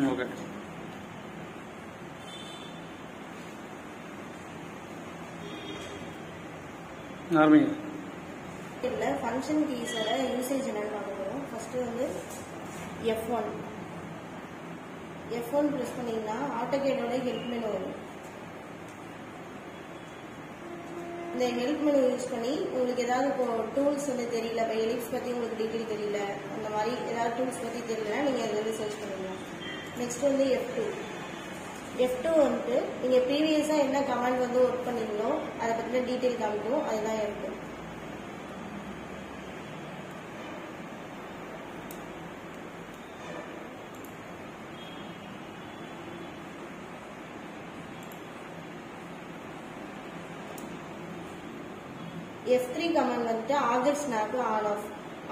Okay ஆரம்பிங்க. இல்லை function கீஸோட usage என்னன்னு பார்க்க போகிறோம் ஃபஸ்ட்டு வந்து F one F one press பண்ணிங்கன்னா ஆட்டோகேட்டோட ஹெல்ப் மெனு வரும். இந்த ஹெல்ப் மெனு யூஸ் பண்ணி உங்களுக்கு ஏதாவது இப்போ டூல்ஸ் வந்து தெரியல இப்போ எலிப்ஸ் பற்றி உங்களுக்கு டிகிரி தெரியல அந்த மாதிரி ஏதாவது டூல்ஸ் பற்றி தெரியலன்னா நீங்கள் இதில் சர்ச் பண்ணிக்கலாம். நெக்ஸ்ட் வந்து எஃப் டூ எஃப் டூ வந்துட்டு நீங்கள் ப்ரீவியஸாக என்ன கமாண்ட் வந்து ஒர்க் பண்ணீங்களோ அதை பற்றின டீட்டெயில் காமிக்கும். அதுதான் F two F three command வந்துட்டு ஆகஸ்ட் ஸ்னாப் ஆன்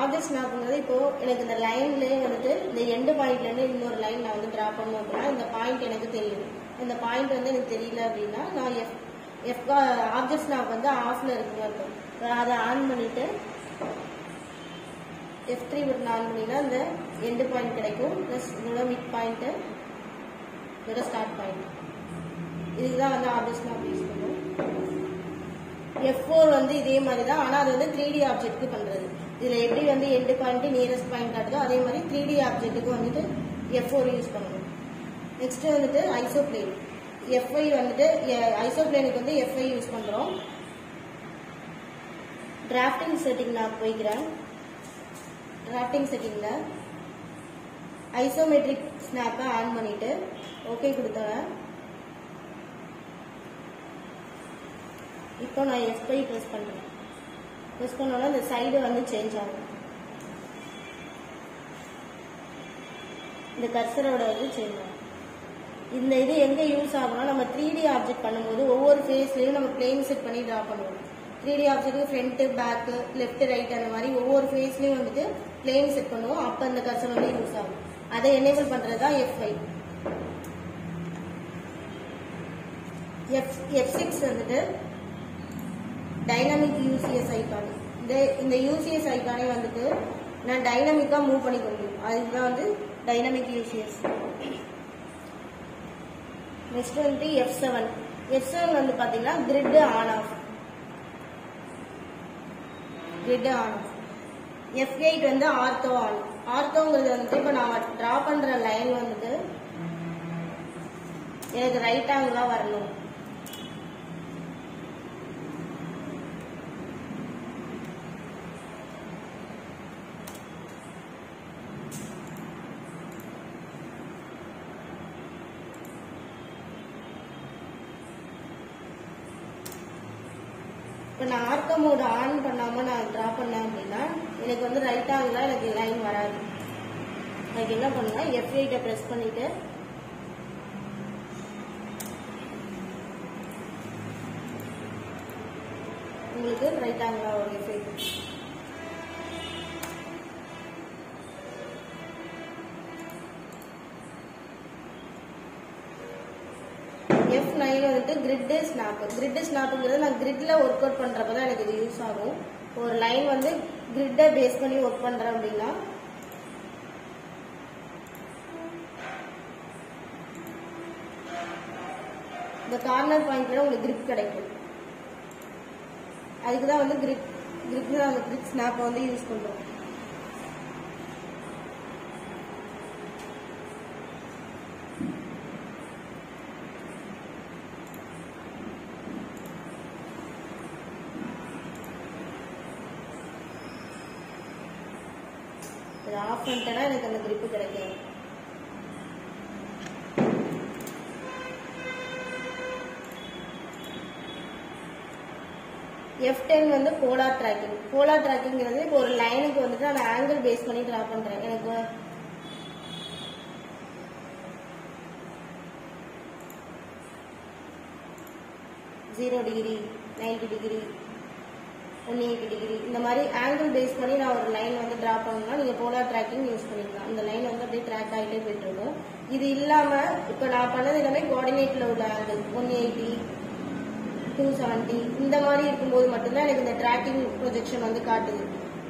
ஆப்ஜெக்ட்ஸ் நான் ஸ்னாப்ங்கிறது இப்போ எனக்கு இந்த லைன்லேயே வந்துட்டு இந்த எண்டு பாயிண்ட்லேருந்து இன்னொரு லைன் நான் வந்து டிரா பண்ணணும் அப்படின்னா இந்த பாயிண்ட் எனக்கு தெரியும். இந்த பாயிண்ட் வந்து எனக்கு தெரியல அப்படின்னா நான் எஃப் எஃப் ஆப்ஜெக்ட்ஸ் நான் வந்து ஆஃப்ல இருக்குங்க அர்த்தம் அதை ஆன் பண்ணிட்டு எஃப் த்ரீ பட்டன் ஆன் பண்ணினா இந்த எண்டு பாயிண்ட் கிடைக்கும். ப்ளஸ் இதோட மிட் பாயிண்ட்டு இதோட ஸ்டார்ட் பாயிண்ட் இதுக்கு தான் வந்து ஆப்ஜெக்ட்ஸ் நான் யூஸ் பண்ணுவோம் எஃப் ஃபோர் வந்து இதே மாதிரி தான் ஆனால் அது வந்து த்ரீ டி ஆப்ஜெக்ட்டுக்கு பண்ணுறது இதில் எப்படி வந்து எண்டு பாயிண்ட் நியரஸ்ட் பாயிண்ட் காட்டுதோ அதே மாதிரி த்ரீ டி ஆப்ஜெக்ட்டுக்கு வந்துட்டு எஃப் ஃபோர் யூஸ் பண்ணணும். நெக்ஸ்ட் வந்துட்டு ஐசோப்ளேன் எஃப்ஐ வந்துட்டு ஐசோப்ளேனுக்கு வந்து எஃப்ஐ யூஸ் பண்ணுறோம் டிராஃப்டிங் செட்டிங் நான் போய்க்கிறேன். டிராஃப்டிங் செட்டிங்கில் ஐசோமெட்ரிக் ஸ்னாப்பை ஆன் பண்ணிவிட்டு ஓகே கொடுத்தவன். இப்போ நான் எஃப்ஐ ப்ரெஸ் பண்ணுறேன் ப்ரெஸ் பண்ணோன்னா இந்த சைடு வந்து சேஞ்ச் ஆகும். இந்த கர்சரோட இது சேஞ்ச் ஆகும். இந்த இது எங்கே யூஸ் ஆகும்னா நம்ம த்ரீ டி ஆப்ஜெக்ட் பண்ணும்போது ஒவ்வொரு ஃபேஸ்லையும் நம்ம பிளேன் செட் பண்ணி ட்ரா பண்ணுவோம். த்ரீ டி ஆப்ஜெக்ட்டுக்கு ஃப்ரண்ட்டு பேக்கு லெஃப்ட் ரைட் அந்த மாதிரி ஒவ்வொரு ஃபேஸ்லையும் வந்துட்டு பிளேன் செட் பண்ணுவோம். அப்போ அந்த கர்சர் வந்து யூஸ் ஆகும். அதை எனேபிள் பண்ணுறது தான் எஃப்ஐ எஃப் எஃப் சிக்ஸ் வந்துட்டு டைனமிக் யூசிஎஸ் ஐக்கான் இந்த இந்த யூசிஎஸ் ஐக்கானே வந்துட்டு நான் டைனமிக்காக மூவ் பண்ணிக்க முடியும். அதுதான் வந்து டைனமிக் யூசிஎஸ் நெக்ஸ்ட் வந்துட்டு எஃப் செவன் எஃப் செவன் வந்து பார்த்தீங்கன்னா grid on off grid on off F eight வந்து ஆர்த்தோ ஆன் ஆர்த்தோங்கிறது வந்துட்டு இப்போ நான் ட்ரா பண்ணுற லைன் வந்துட்டு எனக்கு ரைட் ஆங்கிளாக வரணும். இப்போ நான் ஆர்க்க மோடு ஆன் பண்ணாமல் நான் ட்ரா பண்ணேன் அப்படின்னா எனக்கு வந்து ரைட் ஆங்கிளாக எனக்கு லைன் வராது. அதுக்கு என்ன பண்ணுன்னா எஃப் எயிட்டை ப்ரெஸ் பண்ணிவிட்டு உங்களுக்கு ரைட் ஆங்கிளாக ஒரு F eight grid snap grid ஸ்னாப்புங்கிறது நான் கிரிட்ல ஒர்க் அவுட் பண்றப்ப தான் எனக்கு இது யூஸ் ஆகும். ஒரு லைன் வந்து கிரிட்டை பேஸ் பண்ணி ஒர்க் பண்றேன் அப்படின்னா இந்த கார்னர் பாயிண்ட்ல உங்களுக்கு கிரிப் கிடைக்கும். அதுக்கு தான் வந்து கிரிப் கிரிப் கிரிப் ஸ்னாப்பை வந்து யூஸ் பண்றோம். இது ஆஃப் பண்ணிட்டேன்னா எனக்கு அந்த கிரிப்பு கிடைக்கும் எஃப் டென் வந்து போலார் ட்ராக்கிங் போலார் ட்ராக்கிங்கிறது இப்போ ஒரு லைனுக்கு வந்துட்டு நான் ஆங்கிள் பேஸ் பண்ணி ட்ரா பண்றேன். எனக்கு zero degree ninety degree one eighty degree இந்த மாதிரி ஆங்கிள் பேஸ் பண்ணி நான் ஒரு லைன் வந்து ட்ரா பண்ணணும்னா நீங்கள் போலார் ட்ராக்கிங் யூஸ் பண்ணிக்கலாம். இந்த லைன் வந்து அப்படியே ட்ராக் ஆகிட்டே போயிட்டு இருக்கும். இது இல்லாமல் இப்போ நான் பண்ணது எல்லாமே கோஆர்டினேட்டில் உள்ள angle one eighty two seventy இந்த மாதிரி இருக்கும்போது மட்டும்தான் எனக்கு இந்த ட்ராக்கிங் ப்ரொஜெக்ஷன் வந்து காட்டுது.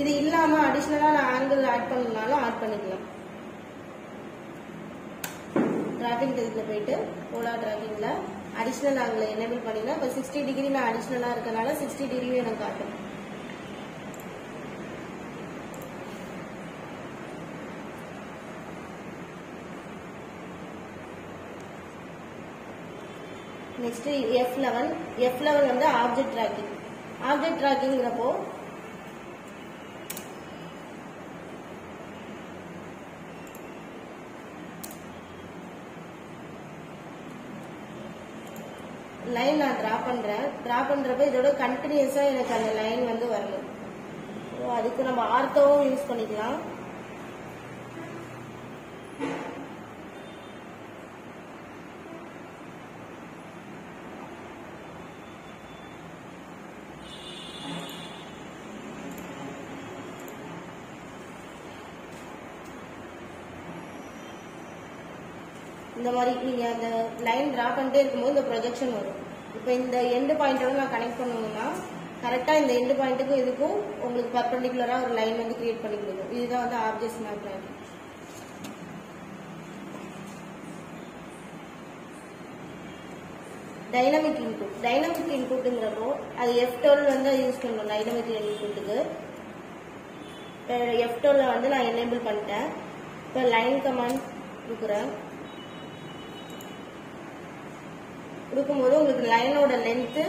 இது இல்லாமல் அடிஷ்னலாக நான் ஆங்கிள் ஆட் பண்ணணும்னாலும் ஆட் பண்ணிக்கலாம். ட்ராக்கிங் இதில் போயிட்டு ஓலா டிராஃபிங்கில் அடிஷ்னல் ஆங்கிள் என்னபிள் பண்ணிங்கன்னா இப்போ சிக்ஸ்டி டிகிரி நான் அடிஷ்னலாக இருக்கனால சிக்ஸ்டி டிகிரியும் எனக்கு காட்டும். Next F eleven F eleven வந்து ஆப்ஜெக்ட் ட்ராக்கிங் ஆப்ஜெக்ட் ட்ராக்கிங்கிறப்போ லைன் நான் டிரா பண்றேன். டிரா பண்றப்ப இதோட கண்டினியூஸா எனக்கு அந்த லைன் வந்து வரணும். அதுக்கு நம்ம ஆர்த்தோவும் யூஸ் பண்ணிக்கலாம். இந்த மாதிரி நீங்க அந்த லைன் டிரா பண்ணிட்டே இருக்கும்போது இந்த ப்ரொஜெக்ஷன் வரும். இப்போ இந்த எண்டு பாயிண்டோட நான் கனெக்ட் பண்ணுவேன்னா கரெக்டா இந்த எண்டு பாயிண்ட்டுக்கும் இதுக்கும் உங்களுக்கு பர்பண்டிகுலரா ஒரு லைன் வந்து கிரியேட் பண்ணி கொடுக்கும். இதுதான் வந்து object map line dynamic input dynamic இன்புட்டுங்கிறப்போ அது எஃப் டுவெல் வந்து யூஸ் பண்ணணும் டைனமிக் இன்புட்டுக்கு எஃப் டுவெல்ல வந்து நான் எனேபிள் பண்ணிட்டேன். இப்போ லைன் கமாண்ட் கொடுக்குறேன். கொடுக்கும்போது உங்களுக்கு லைனோட லென்த்து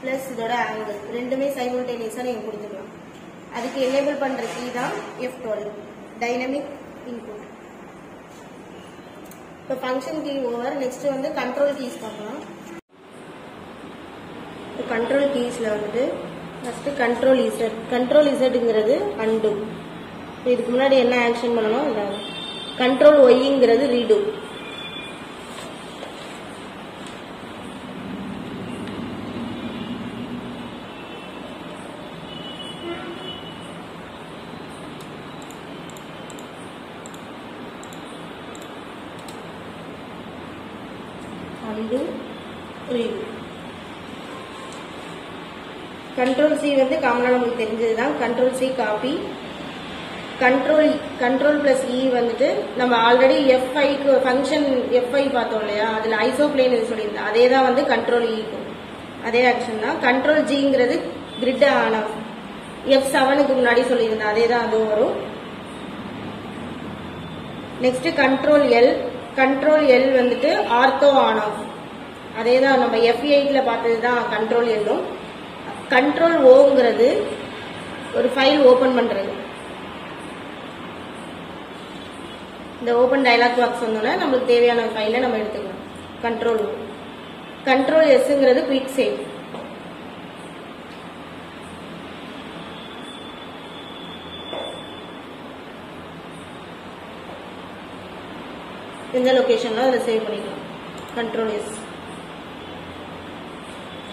ப்ளஸ் இதோட ஆங்கிள் ரெண்டுமே சைமல்டேனியஸாக நீங்கள் கொடுத்துக்கலாம். அதுக்கு எனேபிள் பண்ணுற கீ தான் எஃப் டுவெல் டைனமிக் இன்புட் இப்போ ஃபங்க்ஷன் கீ ஓவர் நெக்ஸ்ட் வந்து கண்ட்ரோல் கீஸ் பார்க்கலாம். இப்போ கண்ட்ரோல் கீஸில் வந்துட்டு ஃபஸ்ட்டு கண்ட்ரோல் இசட் கண்ட்ரோல் இசட்டுங்கிறது அண்டு இதுக்கு முன்னாடி என்ன ஆக்ஷன் பண்ணணும்? இந்த control ஒய்ங்கிறது redo undo redo control C வந்து காமனாக நமக்கு தெரிஞ்சது தான் control C copy control control plus E வந்துட்டு நம்ம ஆல்ரெடி எஃப்ஐக்கு ஃபங்க்ஷன் எஃப்ஐ பார்த்தோம் இல்லையா? அதில் ஐசோப்ளேன் சொல்லியிருந்தேன் அதே தான் வந்து கண்ட்ரோல் இக்கும் அதே ஆக்ஷன் தான். கண்ட்ரோல் ஜிங்கிறது கிரிட் ஆன் எஃப் செவனுக்கு முன்னாடி சொல்லியிருந்தேன் அதே தான் அதுவும் வரும். Next control L control L வந்துட்டு ஆர்த்தோ ஆன் ஆஃப் அதே தான் நம்ம எஃப் எயிட்ல பார்த்தது தான் கண்ட்ரோல் எல்லும் கண்ட்ரோல் ஓங்கிறது ஒரு ஃபைல் ஓபன் பண்றது. இந்த ஓபன் டைலாக் பாக்ஸ் வந்தோன்னா நம்மளுக்கு தேவையான ஃபைலை நம்ம எடுத்துக்கலாம். கண்ட்ரோல் கண்ட்ரோல் எஸ்ங்கிறது குயிக் சேவ் எந்த லொகேஷன்ல அதை சேவ் பண்ணிக்கலாம். கண்ட்ரோல் எஸ்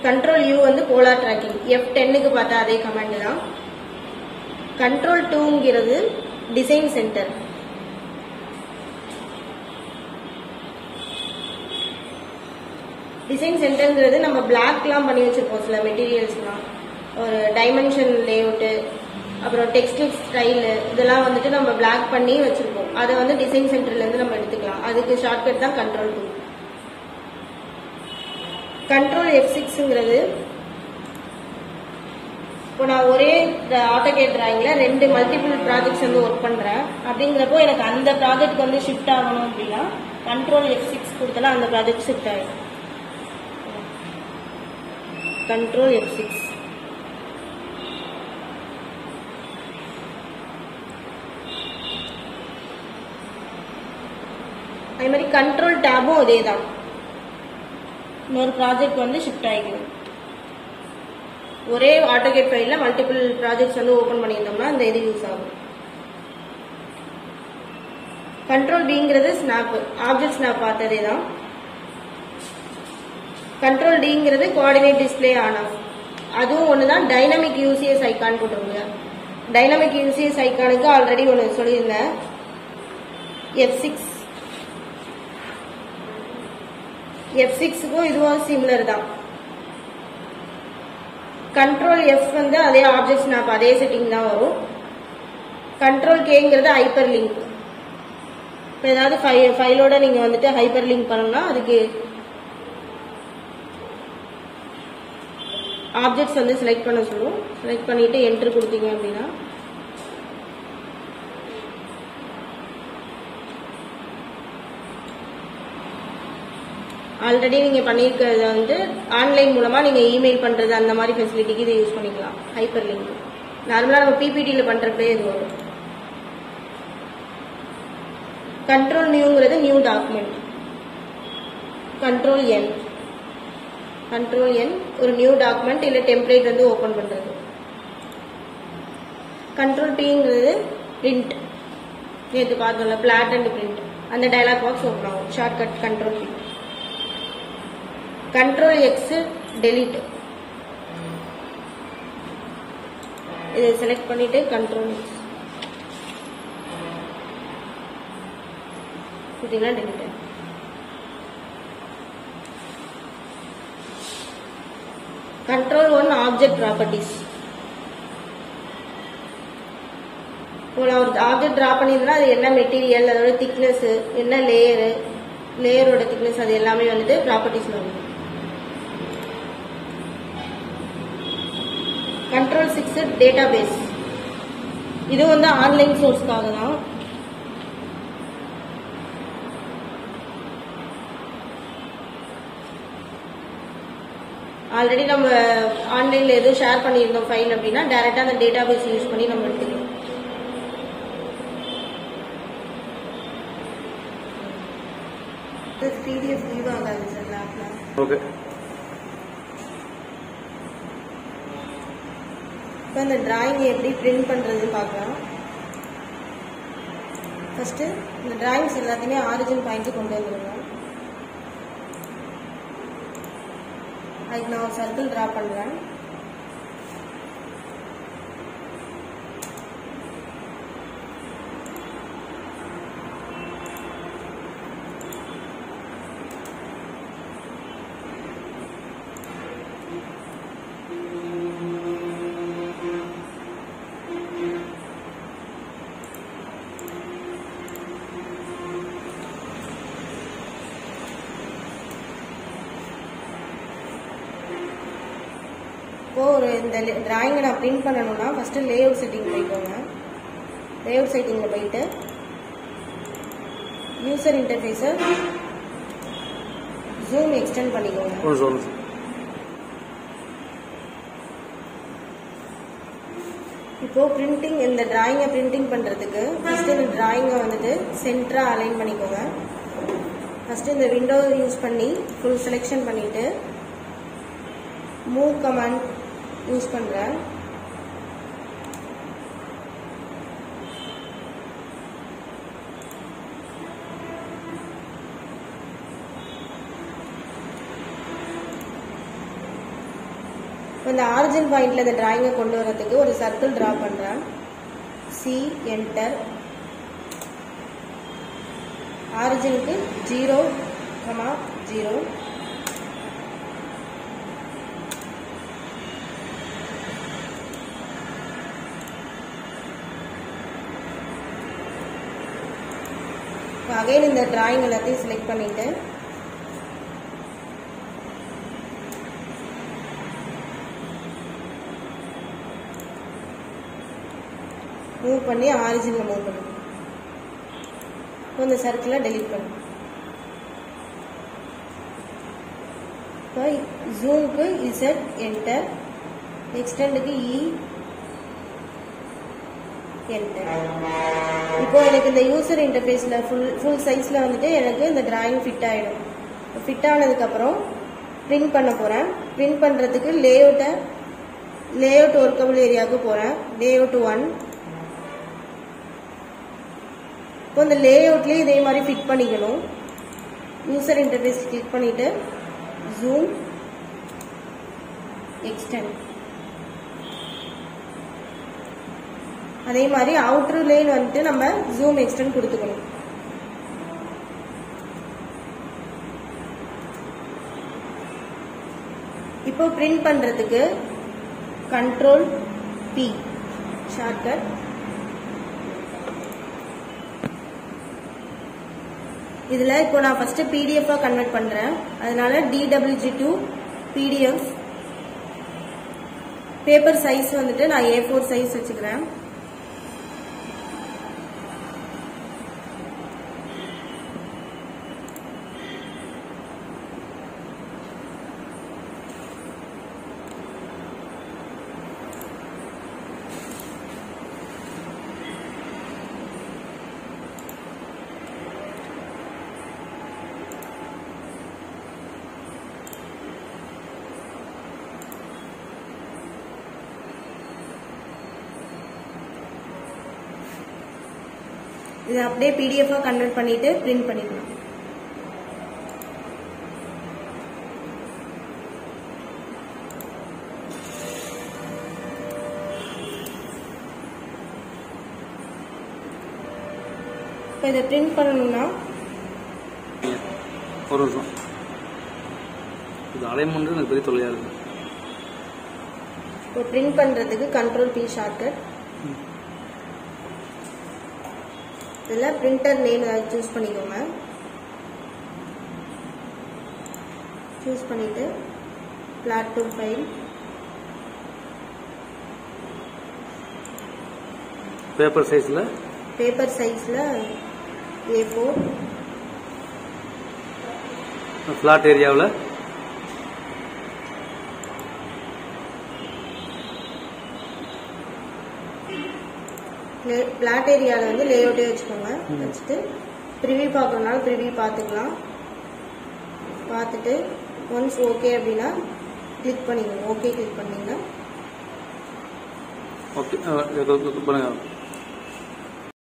கண்ட்ரோல் யூ வந்து போலார் ட்ராக்கிங் எஃப் டென்னுக்கு பார்த்தா அதே கமெண்ட் தான். கண்ட்ரோல் டூங்கிறது டிசைன் சென்டர் டிசைன் சென்டர்ங்கிறது நம்ம பிளாக்லாம் பண்ணி வச்சிருப்போம் சில மெட்டீரியல்ஸ்லாம் ஒரு டைமென்ஷன் லேஅவுட்டு அப்புறம் டெக்ஸ்டைல் ஸ்டைலு இதெல்லாம் வந்துட்டு நம்ம பிளாக் பண்ணி வச்சிருப்போம். அதை வந்து டிசைன் சென்டர்லேருந்து நம்ம எடுத்துக்கலாம். அதுக்கு ஷார்ட்கட் தான் கண்ட்ரோல் டூ கண்ட்ரோல் எஃப் சிக்ஸுங்கிறது இப்போ நான் ஒரே ஆட்டோகேட் டிராயிங்ல ரெண்டு மல்டிபிள் ப்ராஜெக்ட்ஸ் வந்து ஒர்க் பண்றேன். அப்படிங்கிறப்போ எனக்கு அந்த ப்ராஜெக்ட் வந்து ஷிஃப்ட் ஆகணும் அப்படின்னா கண்ட்ரோல் எஃப் சிக்ஸ் கொடுத்தனா அந்த ப்ராஜெக்ட் ஷிஃப்ட் ஆகிடும் கண்ட்ரோல் எஃப் சிக்ஸ் அதே மாதிரி கண்ட்ரோல் டேபும் அதே தான் இன்னொரு ப்ராஜெக்ட் வந்து ஷிஃப்ட் ஆகிக்கும் ஒரே ஆட்டோகேட் ஃபைலில் மல்டிபிள் ப்ராஜெக்ட்ஸ் வந்து ஓப்பன் பண்ணியிருந்தோம்னா இந்த இது யூஸ் ஆகும். கண்ட்ரோல் பிங்கிறது ஸ்னாப் ஆப்ஜெக்ட் ஸ்னாப் பார்த்ததே தான். கண்ட்ரோல் டிங்கிறது கோஆர்டினேட் டிஸ்பிளே ஆன் ஆஃப் அதுவும் ஒன்று தான் டைனமிக் யூசிஎஸ் ஐக்கான் போட்டிருங்க டைனமிக் யூசிஎஸ் ஐக்கானுக்கு ஆல்ரெடி ஒன்று சொல்லியிருந்தேன். எஃப் சிக்ஸ் எஃப் சிக்ஸுக்கும் இதுவும் சிமிலர் தான். கண்ட்ரோல் எஃப் வந்து அதே ஆப்ஜெக்ட் ஸ்னாப் அதே செட்டிங் தான் வரும். கண்ட்ரோல் கேங்கிறது ஹைப்பர் லிங்க் இப்போ ஏதாவது ஃபை ஃபைலோட நீங்கள் வந்துட்டு ஹைப்பர் லிங்க் பண்ணணும்னா அதுக்கு ஆப்ஜெக்ட்ஸ் வந்து செலக்ட் பண்ண சொல்லுவோம். செலக்ட் பண்ணிவிட்டு என்ட்ரு கொடுத்தீங்க அப்படின்னா ஆல்ரெடி நீங்கள் பண்ணியிருக்கிறத வந்து ஆன்லைன் மூலமாக நீங்கள் இமெயில் பண்ணுறது அந்த மாதிரி ஃபெசிலிட்டிக்கு இதை யூஸ் பண்ணிக்கலாம். ஹைப்பர் லிங்க் நார்மலாக நம்ம பிபிடியில் பண்ணுறப்பே இது வரும். Control நியூங்கிறது new document control N control N ஒரு நியூ டாக்குமெண்ட் இல்லை டெம்ப்ளேட் வந்து ஓப்பன் பண்ணுறது கண்ட்ரோல் பிங்கிறது பிரிண்ட் நேற்று பார்த்தோம்ல பிளாட் அண்ட் பிரிண்ட் அந்த டைலாக் பாக்ஸ் ஓப்பன் ஆகும். Shortcut control print control X delete இதை செலக்ட் பண்ணிட்டு control X delete control one object properties இப்போ நான் ஒரு ஆப்ஜெக்ட் ட்ரா பண்ணியிருந்தேன்னா அது என்ன மெட்டீரியல் அதோட திக்னஸ் என்ன லேயரு லேயரோட திக்னஸ் அது எல்லாமே வந்துட்டு ப்ராப்பர்ட்டிஸ்ல வந்துடும். கண்ட்ரோல் சிக்ஸ் டேட்டா பேஸ் இது வந்து ஆன்லைன் சோர்ஸ்க்காக தான். ஆல்ரெடி நம்ம ஆன்லைன்ல எதுவும் ஷேர் பண்ணியிருந்தோம் ஃபைல் அப்படின்னா டைரக்டா அந்த டேட்டா பேஸ் யூஸ் பண்ணி நம்ம எடுத்துக்கலாம். ஆகாது சார் லேப்ல ஓகே இப்போ இந்த டிராயிங்கை எப்படி பிரிண்ட் பண்ணுறதுன்னு பார்க்கலாம். ஃபஸ்ட்டு இந்த டிராயிங்ஸ் எல்லாத்தையுமே ஆரிஜின் பாயிண்ட்டு கொண்டு வந்துடுங்க அதுக்கு நான் ஒரு சர்க்கிள் ட்ரா பண்ணுறேன் ஒரு இந்த டிராயிங்கை நான் பிரிண்ட் பண்ணணும்னா ஃபஸ்ட்டு லே அவுட் செட்டிங் போய்க்கோங்க. லே அவுட் செட்டிங்கில் போயிட்டு யூசர் இன்டர்ஃபேஸை ஜூம் எக்ஸ்டெண்ட் பண்ணிக்கோங்க. இப்போ பிரிண்டிங் இந்த டிராயிங்கை பிரிண்டிங் பண்ணுறதுக்கு ஃபஸ்ட்டு இந்த டிராயிங்கை வந்துட்டு சென்டராக அலைன் பண்ணிக்கோங்க. ஃபஸ்ட்டு இந்த விண்டோ யூஸ் பண்ணி ஃபுல் செலெக்ஷன் பண்ணிவிட்டு மூவ் கமாண்ட் யூஸ் பண்ணுறேன் இந்த ஆரிஜின் பாயிண்டில் இந்த டிராயிங்கை கொண்டு வரதுக்கு ஒரு சர்க்கிள் ட்ரா பண்ணுறேன் சி என்டர் ஆரிஜினுக்கு ஜீரோ கமா ஜீரோ அகைன் இந்த டிராயிங் எல்லாத்தையும் செலக்ட் பண்ணிட்டு. மூவ் பண்ணி ஆரிஜினில் மூவ் பண்ணுங்க இப்போ இந்த சர்க்கிளை டெலீட் பண்ணுங்க இப்போ ஜூமுக்கு இசட் என்டர் எக்ஸ்டெண்டுக்கு இ என்டர் இப்போ எனக்கு இந்த யூசர் இன்டர்ஃபேஸில் ஃபுல் ஃபுல் சைஸில் வந்துட்டு எனக்கு இந்த டிராயிங் ஃபிட் ஆகிடும் ஃபிட் ஆனதுக்கப்புறம் பிரிண்ட் பண்ண போகிறேன் பிரிண்ட் பண்ணுறதுக்கு லேஅவுட்டை லேஅவுட் ஒர்க்கபிள் ஏரியாவுக்கு போகிறேன் லேஅவுட் ஒன் இப்போ இந்த லேஅவுட்லேயே இதே மாதிரி ஃபிட் பண்ணிக்கணும். யூசர் இன்டர்ஃபேஸ் கிளிக் பண்ணிவிட்டு ஜூம் எக்ஸ்டெண்ட் அதே மாதிரி அவுட்டர் லேன் வந்துட்டு நம்ம ஜூம் எக்ஸ்டென்ட் கொடுத்துக்கணும். இப்போ பிரிண்ட் பண்றதுக்கு கண்ட்ரோல் பி ஷார்ட்கட் இதில் இப்போ நான் ஃபஸ்ட்டு பிடிஎஃபாக கன்வெர்ட் பண்ணுறேன் அதனால DWG to PDF paper size வந்துட்டு நான் ஏ ஃபோர் சைஸ் வச்சுக்கிறேன். இதை அப்படியே பிடிஎஃபாக கன்வெர்ட் பண்ணிட்டு பிரிண்ட் பண்ணிக்கலாம். இப்போ இதை பிரிண்ட் பண்ணணும்னா ஒரு நிமிஷம். இது அலைன்மெண்ட் எனக்கு பெரிய தொல்லையாக இருக்குது இப்போ பிரிண்ட் பண்ணுறதுக்கு கண்ட்ரோல் பி ஷார்ட்கட் இதில் பிரிண்டர் நேம் சூஸ் பண்ணிக்கோங்க. சூஸ் பண்ணிவிட்டு பிளாட் டூ ஃபைல் பேப்பர் சைஸில் பேப்பர் சைஸில் ஏ ஃபோர் ஃப்ளாட் ஏரியாவில் பிளாட் ஏரியாவில் வந்து லேஅவுட்டே வச்சுக்கோங்க. வச்சுட்டு ப்ரிவியூ பார்க்கறதுனால ப்ரிவியூ பார்த்துக்கலாம். பார்த்துட்டு ஒன்ஸ் ஓகே அப்படின்னா கிளிக் பண்ணிக்கோங்க ஓகே கிளிக் பண்ணிங்கன்னா ஓகே